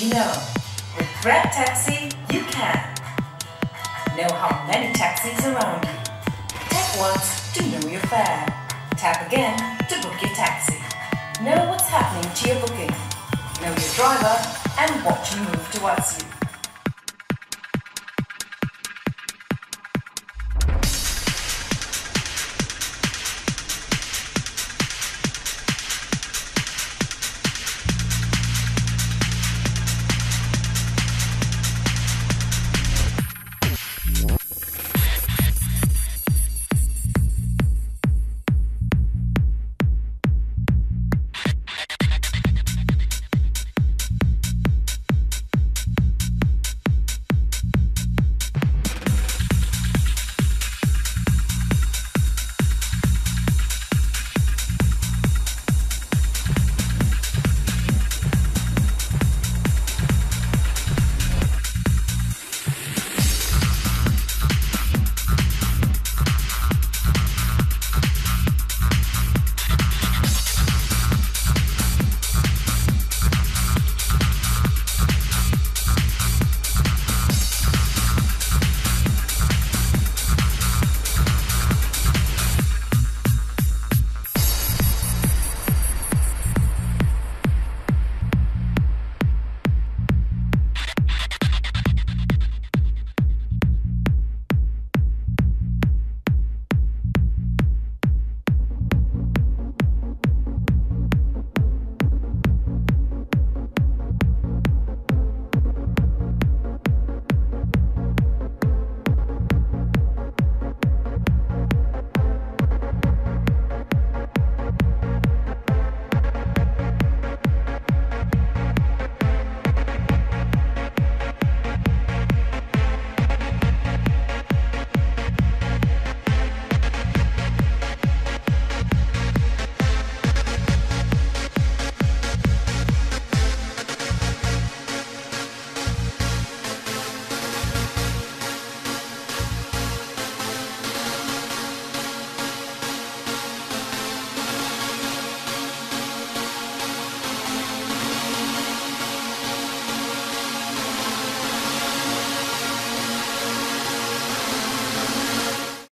you know? With Grab Taxi, you can. Know how many taxis around you. Tap once to know your fare. Tap again to book your taxi. Know what's happening to your booking. Know your driver and watch him move towards you.